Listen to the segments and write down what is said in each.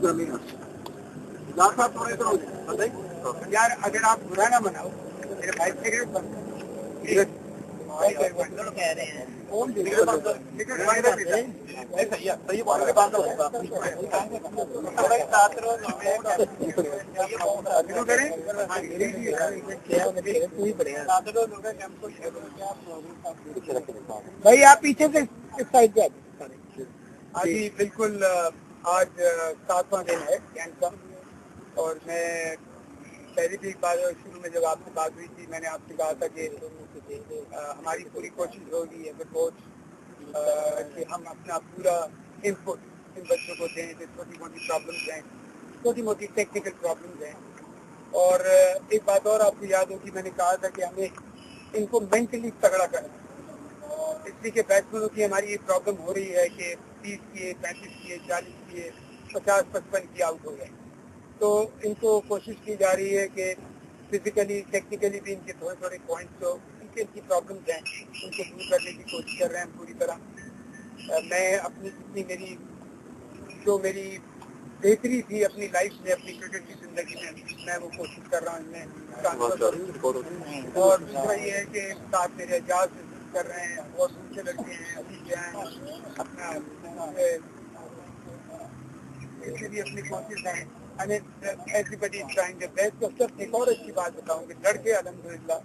ज़मीन लाख साहब थोड़े तो बताइए। यार अगर आप बुरा ना मनाओ मेरे भाई हैं। है। है। है हाँ, है। तू ही पड़ेगा भाई आप पीछे से इस साइड पे हाँ जी बिल्कुल आज सातवां दिन है कैंप का। और मैं पहली भी बात शुरू में जब आपसे बात हुई थी, मैंने आपसे कहा था कि हमारी पूरी कोशिश होगी एज ए कोच कि हम अपना पूरा इनपुट इन बच्चों को दें जो छोटी मोटी प्रॉब्लम्स हैं छोटी मोटी टेक्निकल प्रॉब्लम्स हैं। और एक बात और आपको याद होगी, मैंने कहा था कि हमें इनको मेंटली तगड़ा करना इसलिए कि बैट्समैनों की हमारी ये प्रॉब्लम हो रही है कि तीस किए पैंतीस किए चालीस किए पचास पचपन की आउट हो गए। तो इनको कोशिश की जा रही है कि फिजिकली टेक्निकली भी इनके थोड़े थोड़े पॉइंट्स जो इनके इनकी प्रॉब्लम्स हैं। उनको दूर करने की कोशिश कर रहे हैं पूरी तरह। मैं अपनी जितनी मेरी जो मेरी बेहतरी थी अपनी लाइफ में अपनी क्रिकेट की ज़िंदगी में मैं वो कोशिश कर रहा हूँ इनमें ट्रांसफ़र और दूसरा ये है कि साथ मेरे एजाज कर रहे हैं और दूसरे लड़के हैं अभी जो अपना इसलिए भी अपनी कोशिश है एवरीबडी ट्राइंग बेस्ट और सब एक और अच्छी बात बताऊँ कि लड़के अलहमदुलिल्लाह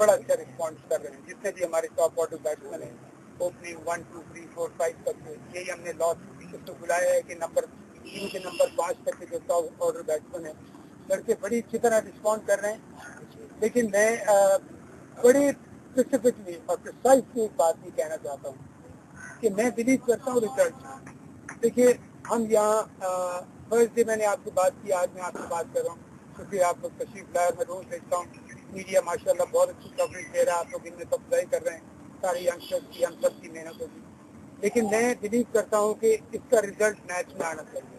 बड़ा अच्छा रिस्पॉन्स कर रहे हैं जितने भी हमारे टॉप ऑर्डर बैट्समैन हैं opening one two three four five तक यही हमने लॉस उसको बुलाया है कि नंबर तीन के नंबर पाँच तक के जो टॉप ऑर्डर बैट्समैन है लड़के बड़ी अच्छी तरह रिस्पॉन्ड कर रहे हैं लेकिन मैं अ, बड़े स्पेसिफिकली और प्रिसाइसली एक बात भी कहना चाहता हूँ कि मैं बिलीव करता हूँ रिज़ल्ट देखिए हम यहाँ फ़र्स्ट डे मैंने आपसे बात की आज मैं आपसे बात कर रहा हूँ। क्योंकि आप लोग तशरीफ़ लाए मैं रोज देखता हूँ। मीडिया माशाल्लाह बहुत अच्छी कवरेज दे रहा है। आप लोग इनमें सप्लाई कर रहे हैं। सारे यंगस्टर्स की सब की मेहनत होगी। लेकिन मैं बिलीव करता हूँ कि इसका रिज़ल्ट मैच में आना चाहिए।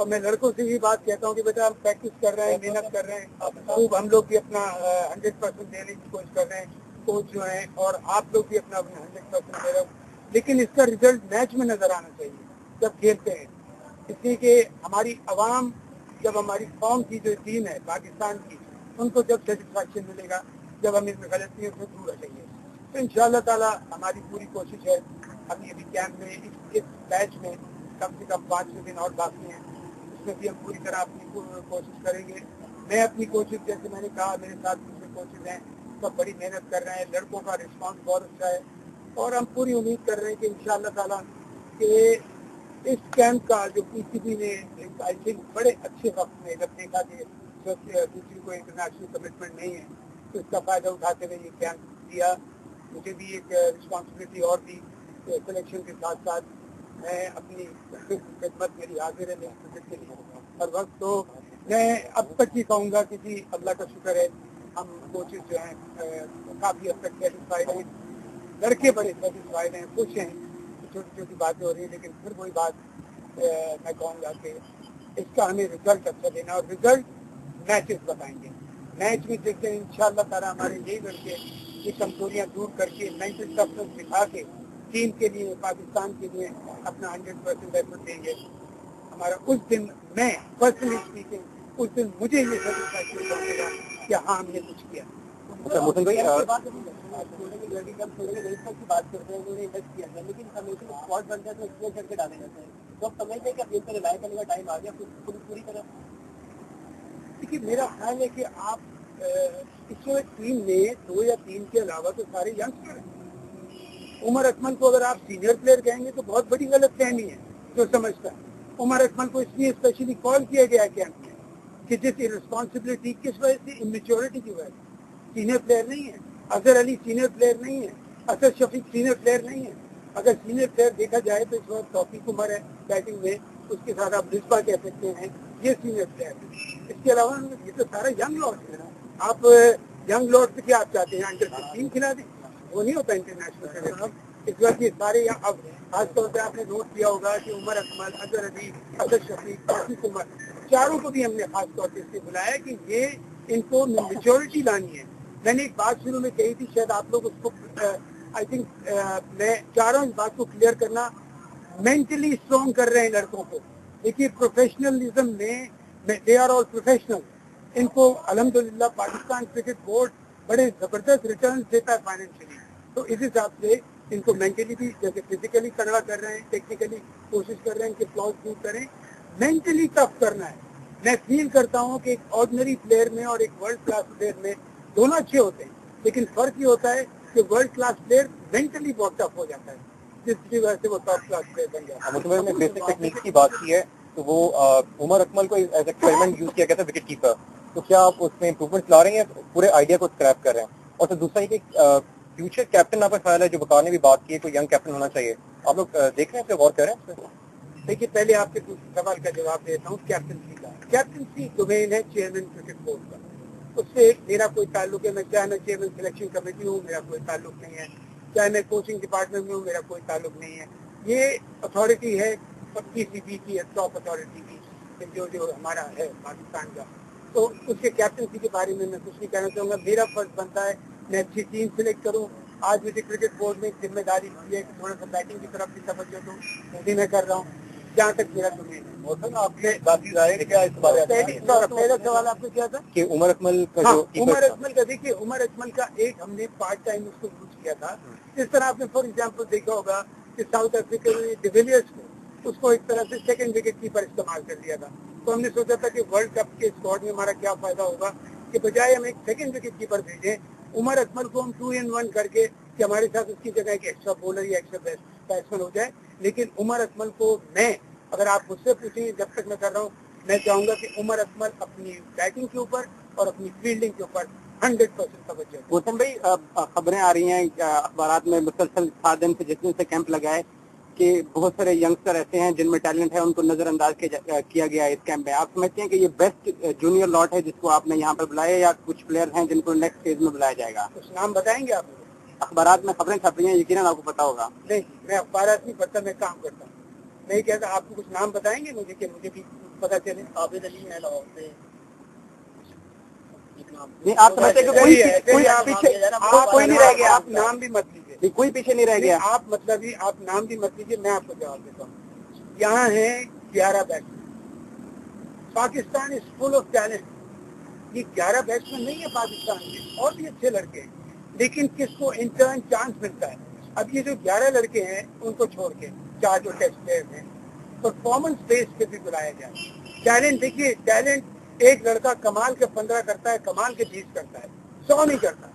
और मैं लड़कों से भी बात कहता हूँ कि बेटा हम प्रैक्टिस कर रहे हैं मेहनत कर रहे हैं। खूब हम लोग भी अपना हंड्रेड परसेंट देने की कोशिश कर रहे हैं। कोच जो है और आप लोग भी अपना अपना हंड्रेड परसेंट दे रहे हो लेकिन इसका रिज़ल्ट मैच में नज़र आना चाहिए जब खेलते हैं। इसलिए कि हमारी आवाम जब हमारी कौम की जो टीम है पाकिस्तान की उनको जब सेटिस्फैक्शन मिलेगा जब हम इसमें गलतियों से दूर रहेंगे तो इन ताला हमारी पूरी कोशिश है अभी अभी कैंप में इस, बैच में कम से कम पाँच छः दिन और बाकी हैं। उसमें भी हम पूरी तरह अपनी कोशिश करेंगे। मैं अपनी कोशिश जैसे मैंने कहा मेरे साथ दूसरे कोचिज हैं सब बड़ी मेहनत कर रहे हैं, लड़कों का रिस्पांस बहुत अच्छा है। और हम पूरी उम्मीद कर रहे हैं कि इन ताला कि इस कैंप का जो पीसीबी ने आई थिंक बड़े अच्छे वक्त में जब देखा कि दूसरी कोई इंटरनेशनल कमिटमेंट नहीं है तो इसका फ़ायदा उठाते हुए ये कैंप दिया। मुझे भी एक रिस्पॉन्सिबिलिटी और दी सिलेक्शन के साथ साथ मैं अपनी खिदमत मेरी हाजिर है लिए। हर वक्त तो मैं अब तक ही कहूँगा कि जी, अल्लाह का शुक्र है हम कोचेज जो हैं काफ़ी हद तक सेटिस्फाइड हैं। लड़के बड़े सेटिस्फाइड हैं, खुश हैं छोटी छोटी बातें हो रही हैं, लेकिन फिर वही बात मैं कहूँगा कि इसका हमें रिज़ल्ट अच्छा देना और रिज़ल्ट मैचेस बताएँगे। मैच में देखते हैं, इंशाल्लाह तारा हमारे यही लड़के ये कमजोरियाँ दूर करके मेंटल टफनेस दिखा के टीम के लिए, पाकिस्तान के लिए अपना हंड्रेड परसेंट एफर्ट देंगे। हमारा उस दिन, मैं पर्सनली स्पीकिंग उस दिन मुझे ये सेटिस्फैक्शन पहुंचेगा। कि हाँ हमने कुछ किया। अच्छा, भाई, किया लेकिन हमेशा स्पॉट बनता है तो एक्सप्लेन करके डाले जाते हैं। तो अब समझते हैं कि अब इन रिलाय करने का टाइम आ गया पूरी पूरी तरह। देखिए मेरा ख्याल है कि आप अ, इस टीम में दो या तीन के अलावा तो सारे यंगस्टर हैं। उमर अकमल को अगर आप सीनियर प्लेयर कहेंगे तो बहुत बड़ी गलत कहनी है जो समझता है। उमर अकमल को इसलिए स्पेशली कॉल किया गया है कैंप में कि जिस रिस्पॉन्सिबिलिटी किस वजह से? इमेच्योरिटी की वजह से। सीनियर प्लेयर नहीं है। अजहर अली सीनियर प्लेयर नहीं है। असद शफीक सीनियर प्लेयर नहीं है। अगर सीनियर प्लेयर देखा जाए तो इस वक्त तौफीक उमर है बैटिंग में। उसके साथ आप रिस्पा कह सकते हैं। ये सीनियर प्लेयर है। इसके अलावा ये तो सारा यंग लॉर्ड है ना। आप यंग लॉर्ड से क्या आप चाहते हैं? अंडर फिफ्टीन खिला दें। वो नहीं होता इंटरनेशनल इस वक्त सारे यहाँ अब खासतौर पे आपने नोट किया होगा कि उमर अकमल, अजहर अली असद शफीक तौफीक उमर, चारों को भी हमने खास तौर पे इसलिए बुलाया कि ये इनको मेच्योरिटी लानी है। मैंने एक बात शुरू में कही थी, शायद आप लोग उसको आई थिंक मैं चाह रहा हूँ इस बात को क्लियर करना मेंटली स्ट्रॉन्ग कर रहे हैं लड़कों को। देखिए प्रोफेशनलिज्म में दे आर ऑल प्रोफेशनल इनको अल्हम्दुलिल्लाह पाकिस्तान क्रिकेट बोर्ड बड़े ज़बरदस्त रिटर्न देता है फाइनेंशियली तो इस हिसाब से इनको मेंटली भी जैसे फिजिकली तगड़ा कर रहे हैं टेक्निकली कोशिश कर रहे हैं कि फ्लॉज दूर करें। मेंटली टफ करना है। मैं फील करता हूँ कि एक ऑर्डिनरी प्लेयर में और एक वर्ल्ड क्लास प्लेयर में दोनों अच्छे होते हैं, लेकिन फ़र्क ये होता है कि वर्ल्ड क्लास प्लेयर मेंटली बहुत टफ हो जाता है जिसकी वजह से वो टॉप क्लास प्लेयर बन जाता है। बेसिक टेक्निक की बात की है तो वो उमर अकमल को एज एक्सपेरिमेंट यूज़ किया गया था विकेट कीपर तो क्या आप उसमें इम्प्रूवमेंट ला रहे हैं पूरे आइडिया को स्क्रैप कर रहे हैं? और तो दूसरा ये कि फ्यूचर कैप्टन आपका ख्याल है, जो बकार ने भी बात की है, कोई यंग कैप्टन होना चाहिए। आप लोग देख रहे हैं गौर कर। रहे हैं देखिए, पहले आपके सवाल का जवाब देता हूँ कैप्टनसी का। कैप्टनसी डोमेन है चेयरमैन क्रिकेट बोर्ड का। उससे मेरा कोई ताल्लुक है, मैं चाहे मैं चेयरमैन सिलेक्शन कमेटी हूँ, मेरा कोई ताल्लुक नहीं है। चाहे मैं कोचिंग डिपार्टमेंट में हूँ, मेरा कोई ताल्लुक नहीं है। ये अथॉरिटी है पीसीबी की टॉप अथॉरिटी की जो जो हमारा है, पाकिस्तान का। तो उसके कैप्टनसी के बारे में मैं कुछ नहीं कहना चाहूँगा। मेरा फ़र्ज़ बनता है मैं अच्छी टीम सिलेक्ट करूँ। आज मुझे क्रिकेट बोर्ड में ज़िम्मेदारी दी है कि थोड़ा सा बैटिंग की तरफ़ भी तवज्जो दूँ। वो भी मैं कर रहा हूँ। जहाँ तक मेरा है। मौसम आपने बाकी राय क्या इस बारे पहला सवाल आपने क्या था? कि उमर अकमल का हाँ, जो उमर अजमल का देखिए उमर अजमल का एक हमने पार्ट टाइम उसको यूज़ किया था। इस तरह आपने फॉर एग्जांपल देखा होगा कि साउथ अफ्रीका में डिविलियर्स को उसको एक तरह से सेकंड विकेट कीपर इस्तेमाल कर दिया था। तो हमने सोचा था कि वर्ल्ड कप के स्क्वाड में हमारा क्या फ़ायदा होगा कि बजाय हम एक सेकंड विकेट कीपर भेजें उमर अकमल को हम टू इन वन करके कि हमारे साथ उसकी जगह एक एक्स्ट्रा बॉलर या एक्स्ट्रा बैट्समैन हो जाए लेकिन उमर अकमल को मैं, अगर आप मुझसे पूछेंगे, जब तक मैं कर रहा हूँ, मैं चाहूँगा कि उमर अकमल अपनी बैटिंग के ऊपर और अपनी फील्डिंग के ऊपर हंड्रेड परसेंट तवज्जो। गौतम भाई खबरें आ रही हैं अखबार में मुसलसल सात दिन से जिस दिन से कैंप लगा है कि बहुत सारे यंगस्टर ऐसे हैं जिनमें टैलेंट है उनको नजरअंदाज किया गया है इस कैंप में। आप समझते हैं कि ये बेस्ट जूनियर लॉट है जिसको आपने यहाँ पर बुलाया या कुछ प्लेयर हैं जिनको नेक्स्ट फ़ेज़ में बुलाया जाएगा? कुछ नाम बताएँगे आप? अखबार में खबरें छप रही हैं यकीन आपको पता होगा। नहीं मैं अखबार नहीं पढ़ता मैं काम करता हूँ। नहीं कहता आपको कुछ नाम बताएँगे मुझे कि मुझे भी पता चले? आबिद अली है लाहौर से। नहीं आप समझते हैं कोई कोई पीछे कोई नहीं रह गया। आप नाम भी मत लीजिए। नहीं, कोई पीछे नहीं रह गया। आप मतलब ही आप नाम भी मत लीजिए मैं आपको जवाब देता हूँ। यहाँ है ग्यारह batsman Pakistan is full of talent ये ग्यारह बैट्समैन नहीं है पाकिस्तान के और भी अच्छे लड़के हैं। लेकिन किसको इंटर्न चांस मिलता है? अब ये जो ग्यारह लड़के हैं उनको छोड़ के चार जो टेस्ट प्लेयर हैं परफॉर्मेंस बेस पे भी बुलाया जाए। टैलेंट देखिए टैलेंट एक लड़का कमाल के पंद्रह करता है कमाल के बीस करता है सौ नहीं करता।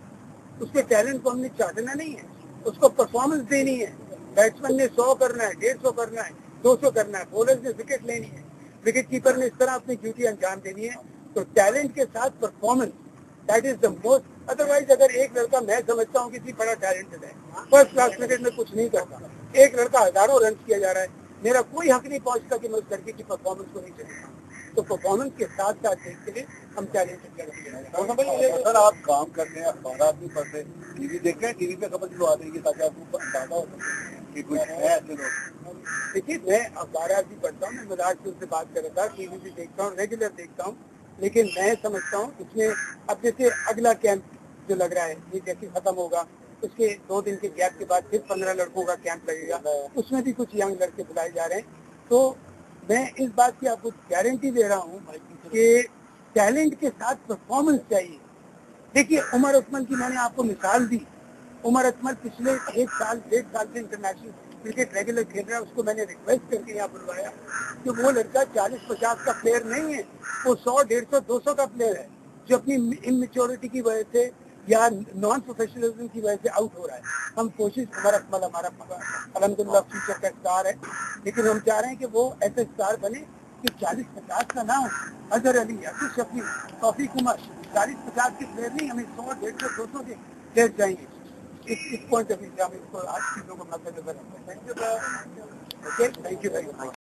उसके टैलेंट को हमने चाटना नहीं है। उसको परफॉर्मेंस देनी है। बैट्समैन ने सौ करना है, डेढ़ सौ करना है, दो सौ करना है। बॉलर ने विकेट लेनी है। विकेट कीपर ने इस तरह अपनी ड्यूटी अंजाम देनी है। तो टैलेंट के साथ performance that is the most otherwise अगर एक लड़का मैं समझता हूँ किसी बड़ा टैलेंटेड है फ़र्स्ट क्लास क्रिकेट में कुछ नहीं करता। एक लड़का हज़ारों रन किया जा रहा है। मेरा कोई हक नहीं पहुँचता कि मैं उस लड़के की परफॉर्मेंस को नहीं चलेगा तो परफॉर्मेंस के साथ साथ हुए हम टैलेंटेड लड़के सर, आप काम करते हैं अखबार भी पढ़ते हैं। टीवी देखते हैं टीवी पे खबर दिलवा देंगे ताकि आपको अंदाज़ा हो सके कि कुछ है। ऐसे लोग। देखिए मैं अखबार भी पढ़ता हूँ मैं मदार से उनसे बात कर रहा था टीवी भी देखता हूँ रेगुलर देखता हूँ लेकिन मैं समझता हूँ इसमें अब जैसे अगला कैंप जो लग रहा है ये जैसे खत्म होगा उसके दो दिन के गैप के बाद फिर पंद्रह लड़कों का कैंप लगेगा उसमें भी कुछ यंग लड़के बुलाए जा रहे हैं। तो मैं इस बात की आपको गारंटी दे रहा हूँ कि टैलेंट के साथ परफॉर्मेंस चाहिए। देखिए, उमर उस्मान की मैंने आपको मिसाल दी। उमर अकमल पिछले एक साल डेढ़ साल से इंटरनेशनल क्रिकेट रेगुलर खेल रहा है, उसको मैंने रिक्वेस्ट करके यहाँ बुलवाया कि वो लड़का चालीस पचास का प्लेयर नहीं है, वो सौ, डेढ़ सौ, दो सौ का प्लेयर है, जो अपनी इनमेच्योरिटी की वजह से या नॉन प्रोफेशनलिज्म की वजह से आउट हो रहा है। हम कोशिश, उमर अकमल हमारा अलहमदुल्ला फ्यूचर का स्टार है, लेकिन हम चाह रहे हैं कि वो ऐसे स्टार बने कि चालीस पचास का ना हो। अजहर अली अब्दुल शफी तौफीक उमर। चालीस पचास की प्लेयर नहीं हमें सौ, डेढ़ सौ, दो सौ के प्लेयर चाहिए इस इस पॉइंट ऑफ़ व्यू से हम इसको आज चीज़ों को मद्देनजर रखते हैं okay thank you very much